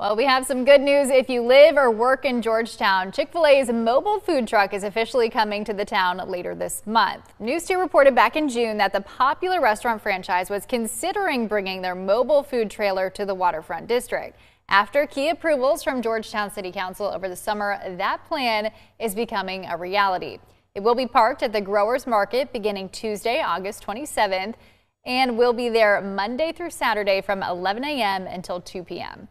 Well, we have some good news if you live or work in Georgetown. Chick-fil-A's mobile food truck is officially coming to the town later this month. News 2 reported back in June that the popular restaurant franchise was considering bringing their mobile food trailer to the waterfront district. After key approvals from Georgetown City Council over the summer, that plan is becoming a reality. It will be parked at the Growers Market beginning Tuesday, August 27th, and will be there Monday through Saturday from 11 a.m. until 2 p.m.